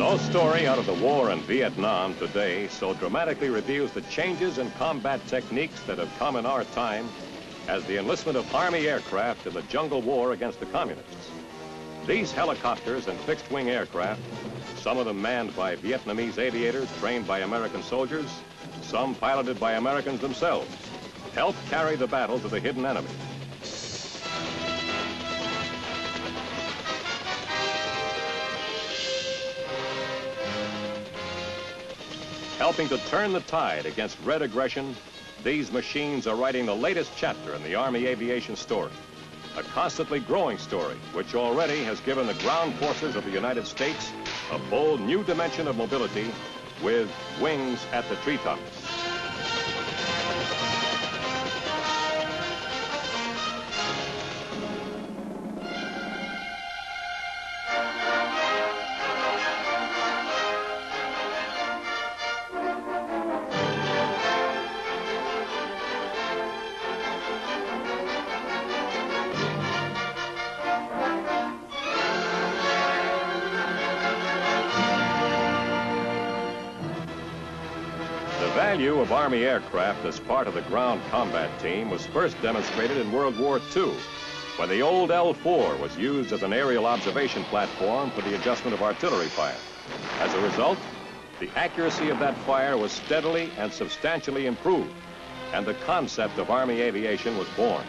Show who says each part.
Speaker 1: No story out of the war in Vietnam today so dramatically reveals the changes in combat techniques that have come in our time as the enlistment of Army aircraft in the jungle war against the communists. These helicopters and fixed-wing aircraft, some of them manned by Vietnamese aviators trained by American soldiers, some piloted by Americans themselves, help carry the battle to the hidden enemy. Helping to turn the tide against red aggression, these machines are writing the latest chapter in the Army aviation story. A constantly growing story, which already has given the ground forces of the United States a bold new dimension of mobility with wings at the treetops. The value of Army aircraft as part of the ground combat team was first demonstrated in World War II, when the old L-4 was used as an aerial observation platform for the adjustment of artillery fire. As a result, the accuracy of that fire was steadily and substantially improved, and the concept of Army aviation was born.